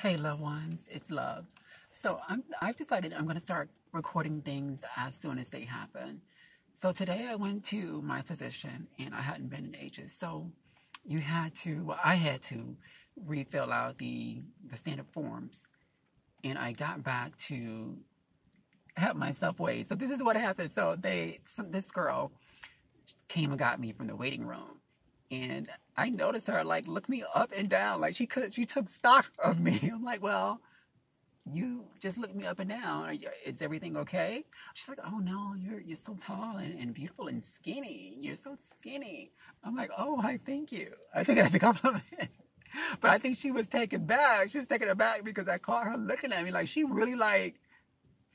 Hey, loved ones, it's love. So I'm, I've decided I'm going to start recording things as soon as they happen. So today I went to my physician and I hadn't been in ages. So you had to, well, I had to refill out the, the standard forms. And I got back to have myself weighed. So this is what happened. So they, some, this girl came and got me from the waiting room and I noticed her like look me up and down, like she could, she took stock of me. I'm like, well, you just look me up and down. You, is everything okay? She's like, oh no, you're you're so tall and, and beautiful and skinny. You're so skinny. I'm like, oh, I thank you. I think that's a compliment. but I think she was taken back. She was taken aback because I caught her looking at me like she really like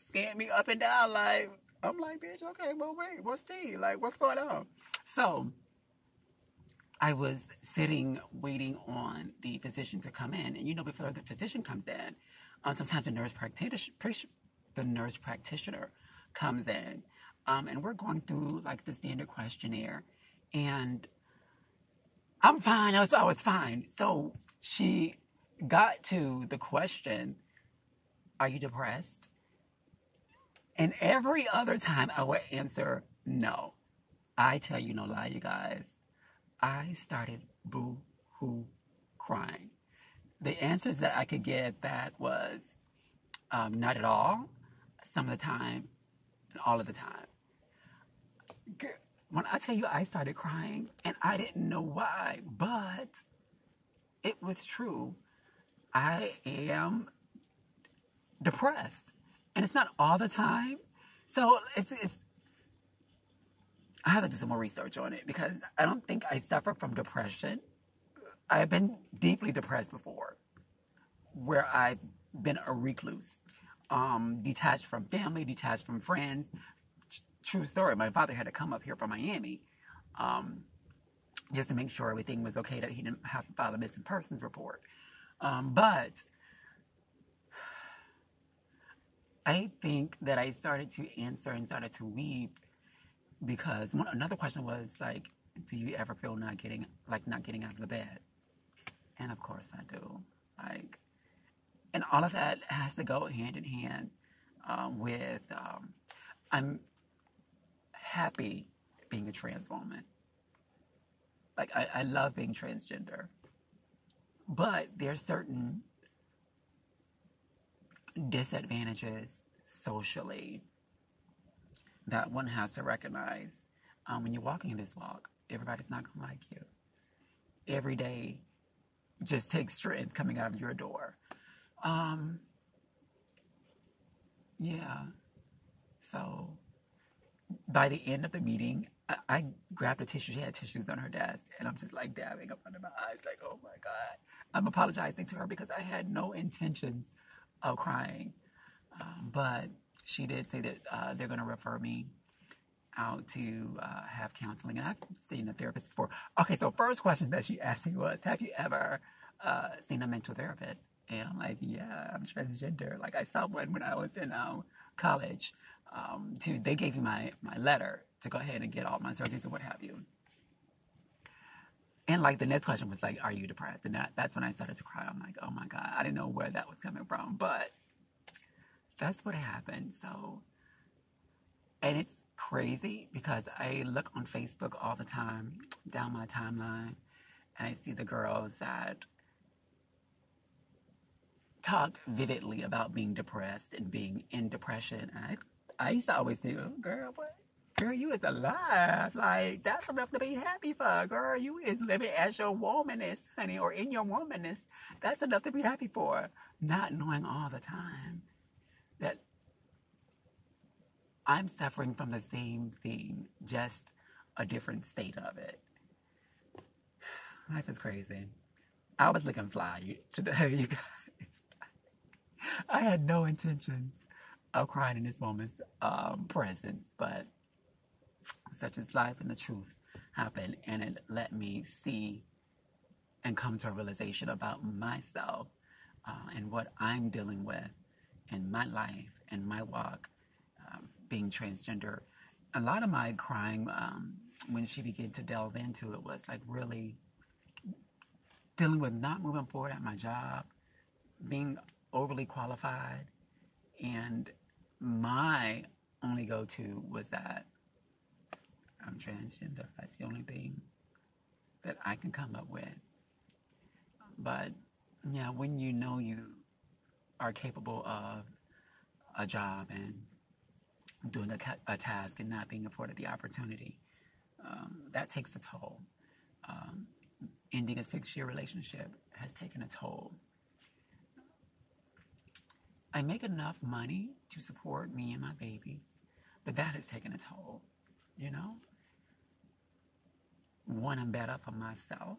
scanned me up and down. Like I'm like, bitch, okay, well wait, what's the like, what's going on? So I was sitting waiting on the physician to come in, and you know, before the physician comes in, um, sometimes the nurse practitioner, the nurse practitioner comes in, um, and we're going through like the standard questionnaire, and I'm fine. I was I was fine. So she got to the question, "Are you depressed?" And every other time I would answer no. I tell you no lie, you guys. I started boo hoo crying. The answers that I could get back was um, not at all, some of the time, and all of the time. When I tell you I started crying and I didn't know why, but it was true. I am depressed. And it's not all the time. So it's, it's I have to do some more research on it because I don't think I suffer from depression. I've been deeply depressed before, where I've been a recluse, um, detached from family, detached from friends. True story. My father had to come up here from Miami um, just to make sure everything was okay, that he didn't have to file a missing persons report. Um, but I think that I started to answer and started to weep because one, another question was like, do you ever feel not getting like not getting out of the bed? And of course I do. Like, and all of that has to go hand in hand um, with um, I'm happy being a trans woman. Like I, I love being transgender, but there's certain disadvantages socially that one has to recognize um, when you're walking in this walk. Everybody's not going to like you. Every day just takes strength coming out of your door. Um, yeah. So by the end of the meeting, I, I, grabbed a tissue. She had tissues on her desk, and I'm just like dabbing up under my eyes, like, oh my God. I'm apologizing to her because I had no intention of crying. Um, but she did say that uh, they're going to refer me out to uh, have counseling. And I've seen a therapist before. Okay, so first question that she asked me was, have you ever uh, seen a mental therapist? And I'm like, yeah, I'm transgender. Like I saw one when I was in um, college. Um, to they gave me my my letter to go ahead and get all my surgeries and what have you. And like the next question was like, are you depressed? And that, that's when I started to cry. I'm like, oh my God, I didn't know where that was coming from. But that's what happened. So, and it's crazy because I look on Facebook all the time down my timeline and I see the girls that talk vividly about being depressed and being in depression. And I, I used to always say, oh, girl, what? Girl, you is alive. Like, that's enough to be happy for. Girl, you is living as your womanness, honey, or in your womanness. That's enough to be happy for. Not knowing all the time I'm suffering from the same thing, just a different state of it. Life is crazy. I was looking fly today, you guys. I had no intentions of crying in this moment's um, presence, but such is life and the truth happened, and it let me see and come to a realization about myself uh, and what I'm dealing with in my life and my walk, um, being transgender, a lot of my crying um, when she began to delve into it was like really dealing with not moving forward at my job, being overly qualified, and my only go to was that I'm transgender. That's the only thing that I can come up with. But yeah, when you know you are capable of a job and doing a, a task and not being afforded the opportunity, um, that takes a toll. Um, ending a six year relationship has taken a toll. I make enough money to support me and my baby, but that has taken a toll, you know? Wanting better for myself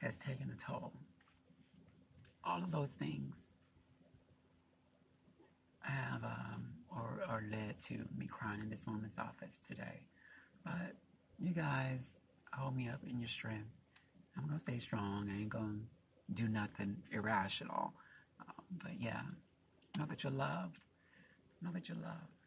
has taken a toll. All of those things have um, or, or led to me crying in this woman's office today. But you guys hold me up in your strength. I'm gonna stay strong. I ain't gonna do nothing irrational. Um, but yeah, know that you're loved. Know that you're loved.